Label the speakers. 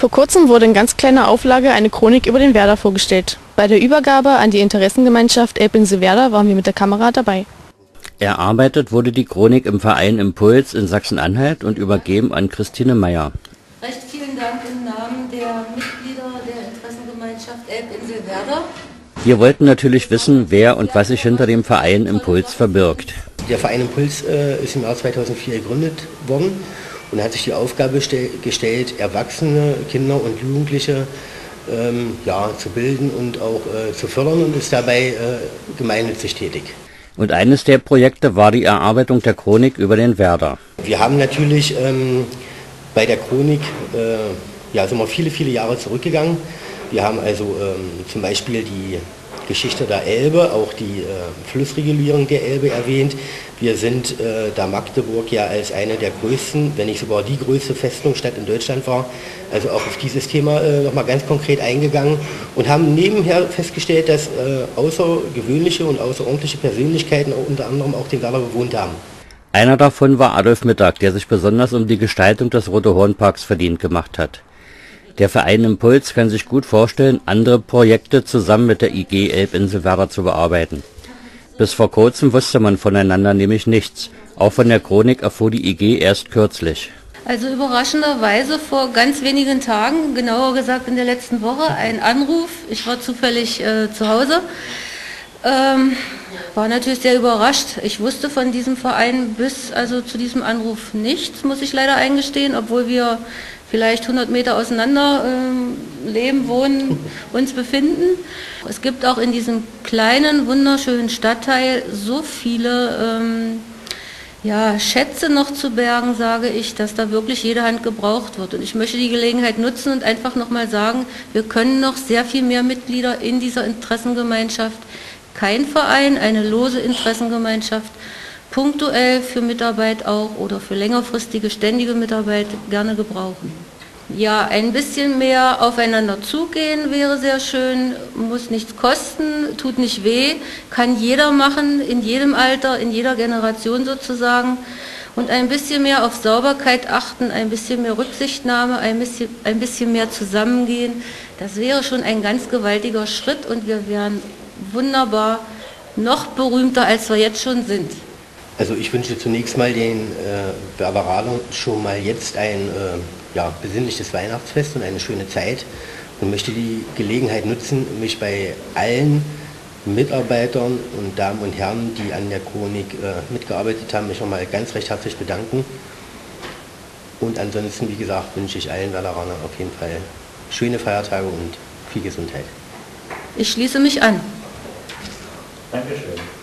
Speaker 1: Vor kurzem wurde in ganz kleiner Auflage eine Chronik über den Werder vorgestellt. Bei der Übergabe an die Interessengemeinschaft Elbinsel-Werder waren wir mit der Kamera dabei.
Speaker 2: Erarbeitet wurde die Chronik im Verein Impuls in Sachsen-Anhalt und übergeben an Christine Meyer.
Speaker 3: Recht vielen Dank im Namen der Mitglieder der Interessengemeinschaft Elbinsel-Werder.
Speaker 2: Wir wollten natürlich wissen, wer und was sich hinter dem Verein Impuls verbirgt.
Speaker 4: Der Verein Impuls äh, ist im Jahr 2004 gegründet worden und hat sich die Aufgabe gestellt, Erwachsene, Kinder und Jugendliche ähm, ja, zu bilden und auch äh, zu fördern und ist dabei äh, gemeinnützig tätig.
Speaker 2: Und eines der Projekte war die Erarbeitung der Chronik über den Werder.
Speaker 4: Wir haben natürlich ähm, bei der Chronik, äh, ja, sind wir viele, viele Jahre zurückgegangen. Wir haben also ähm, zum Beispiel die Geschichte der Elbe, auch die äh, Flussregulierung der Elbe erwähnt. Wir sind, äh, da Magdeburg ja als eine der größten, wenn nicht sogar die größte Festungsstadt in Deutschland war, also auch auf dieses Thema äh, nochmal ganz konkret eingegangen und haben nebenher festgestellt, dass äh, außergewöhnliche und außerordentliche Persönlichkeiten unter anderem auch den Werder bewohnt haben.
Speaker 2: Einer davon war Adolf Mittag, der sich besonders um die Gestaltung des Rote Hornparks verdient gemacht hat. Der Verein Impuls kann sich gut vorstellen, andere Projekte zusammen mit der IG Elbinselwerder zu bearbeiten. Bis vor kurzem wusste man voneinander nämlich nichts. Auch von der Chronik erfuhr die IG erst kürzlich.
Speaker 3: Also überraschenderweise vor ganz wenigen Tagen, genauer gesagt in der letzten Woche, ein Anruf. Ich war zufällig äh, zu Hause. Ähm, war natürlich sehr überrascht. Ich wusste von diesem Verein bis also zu diesem Anruf nichts, muss ich leider eingestehen, obwohl wir vielleicht 100 Meter auseinander äh, leben, wohnen, uns befinden. Es gibt auch in diesem kleinen, wunderschönen Stadtteil so viele ähm, ja, Schätze noch zu bergen, sage ich, dass da wirklich jede Hand gebraucht wird. Und ich möchte die Gelegenheit nutzen und einfach nochmal sagen, wir können noch sehr viel mehr Mitglieder in dieser Interessengemeinschaft, kein Verein, eine lose Interessengemeinschaft, punktuell für Mitarbeit auch oder für längerfristige ständige Mitarbeit gerne gebrauchen. Ja, ein bisschen mehr aufeinander zugehen wäre sehr schön, muss nichts kosten, tut nicht weh, kann jeder machen, in jedem Alter, in jeder Generation sozusagen. Und ein bisschen mehr auf Sauberkeit achten, ein bisschen mehr Rücksichtnahme, ein bisschen, ein bisschen mehr zusammengehen, das wäre schon ein ganz gewaltiger Schritt und wir wären wunderbar noch berühmter, als wir jetzt schon sind.
Speaker 4: Also ich wünsche zunächst mal den äh, Werberatern schon mal jetzt ein äh, ja, besinnliches Weihnachtsfest und eine schöne Zeit und möchte die Gelegenheit nutzen, mich bei allen Mitarbeitern und Damen und Herren, die an der Chronik äh, mitgearbeitet haben, mich nochmal ganz recht herzlich bedanken. Und ansonsten, wie gesagt, wünsche ich allen Werderanern auf jeden Fall schöne Feiertage und viel Gesundheit.
Speaker 3: Ich schließe mich an.
Speaker 2: Dankeschön.